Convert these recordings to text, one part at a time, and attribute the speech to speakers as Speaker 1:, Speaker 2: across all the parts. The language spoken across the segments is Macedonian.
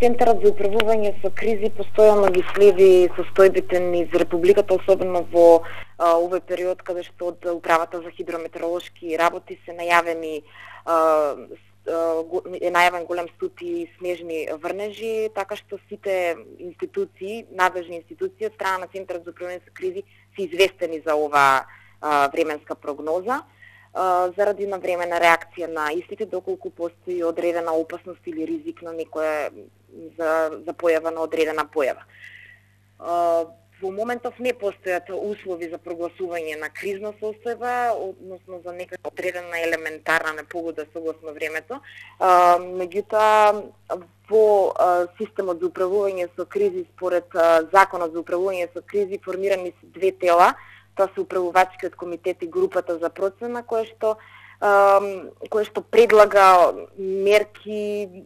Speaker 1: Центарот за управување со кризи постојано ги следи состојбите низ Републиката, особено во а, овој период каде што од управата за хидрометеоролошки работи се најавени а, е најавен голем студ и снежни врнежи, така што сите институции, надлежни институции од страна на Центарот за управување со кризи се известени за оваа временска прогноза заради на времена реакција на истите доколку постои одредена опасност или ризик на некое за, за појава на одредена појава. Во моментов не постојат услови за прогласување на кризна состојба, односно за некаква одредена елементарна непогода согласно времето. Меѓутоа, во системот за управување со кризи според Законот за управување со кризи формирани се две тела, тоа се управувачкиот комитет и групата за процена која што која што предлага мерки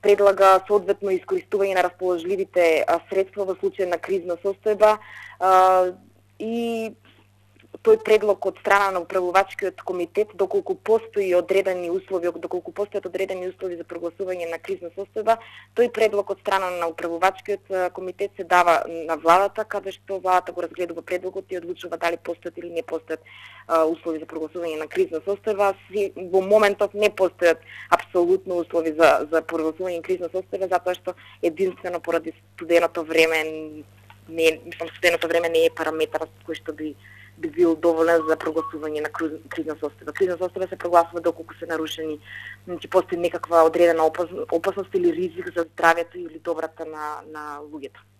Speaker 1: предлага соодветно искористување на расположливите средства во случај на кризна состојба и тој предлог од страна на управувачкиот комитет, доколку постои одредени услови, доколку постојат одредени услови за прогласување на кризна состојба, тој предлог од страна на управувачкиот комитет се дава на владата, каде што владата го разгледува предлогот и одлучува дали постојат или не постојат услови за прогласување на кризна состојба. Во моментот не постојат апсолутно услови за за прогласување на кризна состојба затоа што единствено поради студеното време не мислам студеното време не е параметар кој што би би бил доволен за прогласување на кризна состојба. Кризна состојба се прогласува доколку се нарушени, значи постои некаква одредена опасност или ризик за здравјето или добрата на на луѓето.